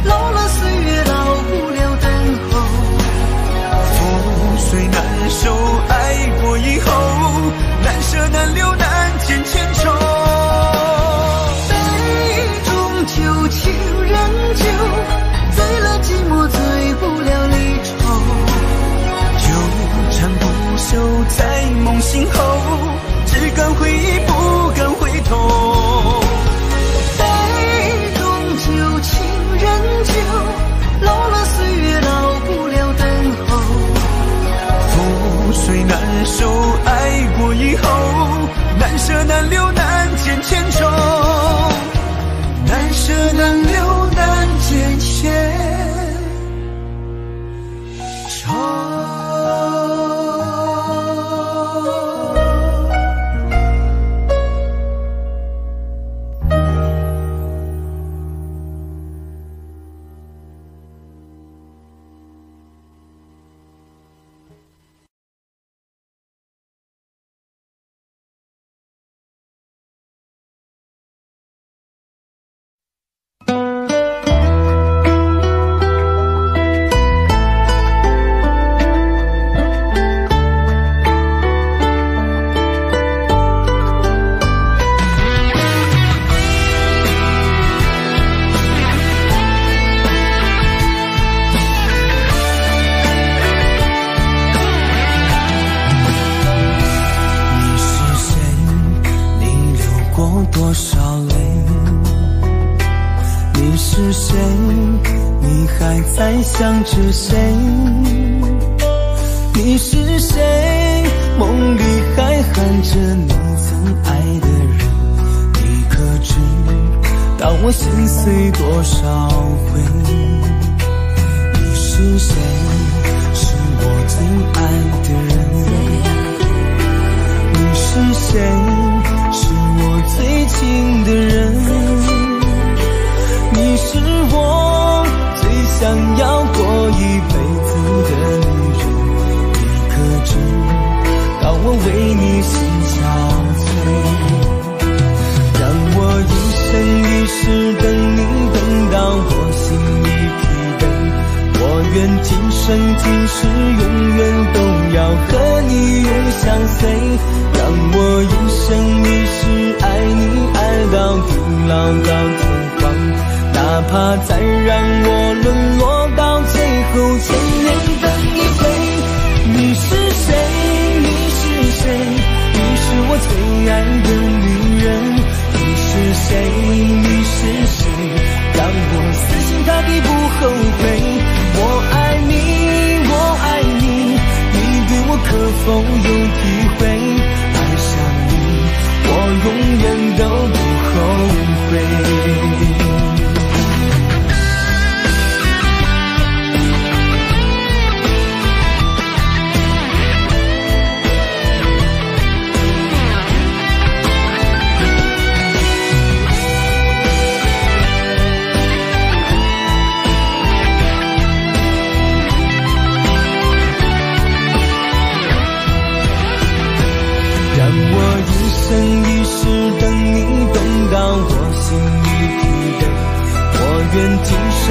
老了岁月老不了等候。覆水难收，爱过以后，难舍难留难解千愁。在梦醒后，只敢回忆不敢回头。杯中酒，情人酒，老了岁月老不了等候。覆水难收，爱过以后，难舍难留难解千愁，难舍难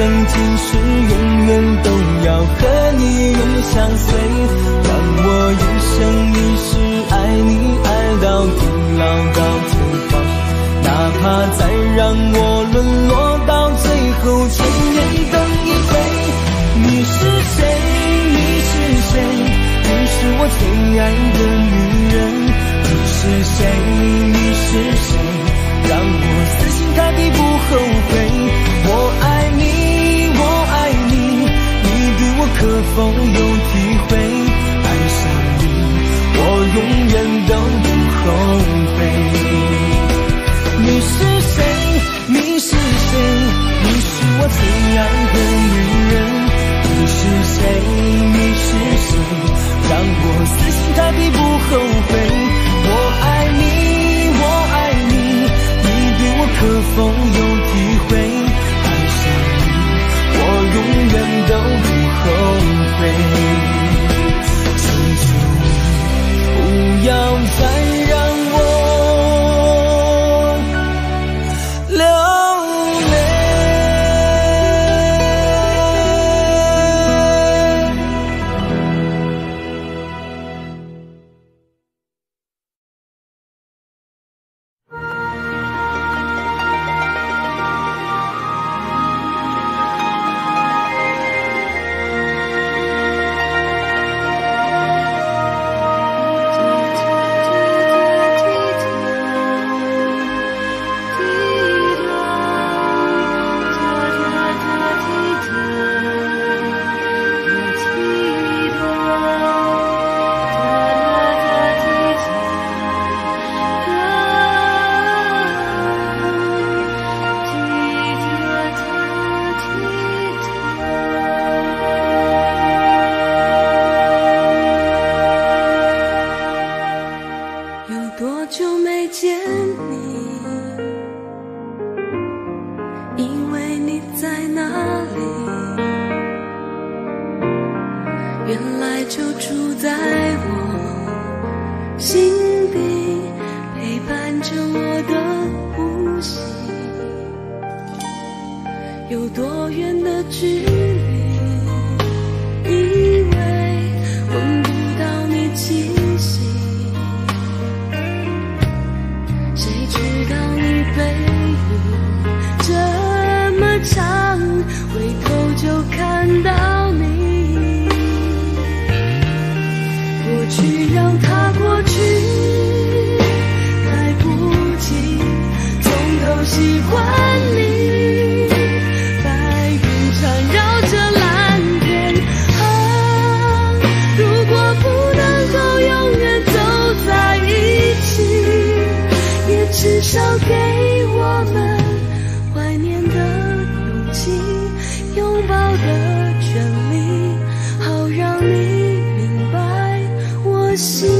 生今世，永远都要和你永相随。让我一生一世爱你，爱到地老到天荒。哪怕再让我沦落到最后，千年等一回。你是谁？你是谁？你是我最爱的女人。你是谁？你是谁？让我死心塌地不后悔。有体会，爱上你，我永远都不后悔。你是谁？你是谁？你是我最爱的女人。你是谁？你是谁？让我死心塌地不后悔。我爱你，我爱你，你对我可否有体会？爱上你，我永远都不后悔。美求求你不要再 see.